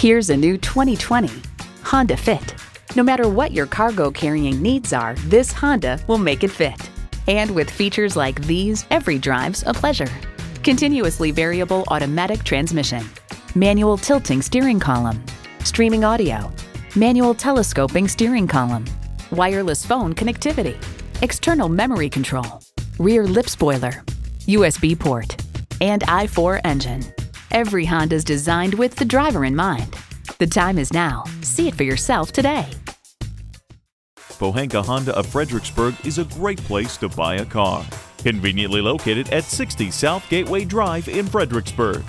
Here's a new 2020 Honda Fit. No matter what your cargo carrying needs are, this Honda will make it fit. And with features like these, every drive's a pleasure. Continuously variable automatic transmission, manual tilting steering column, streaming audio, manual telescoping steering column, wireless phone connectivity, external memory control, rear lip spoiler, USB port, and i4 engine. Every Honda is designed with the driver in mind. The time is now. See it for yourself today. Pohanka Honda of Fredericksburg is a great place to buy a car. Conveniently located at 60 South Gateway Drive in Fredericksburg.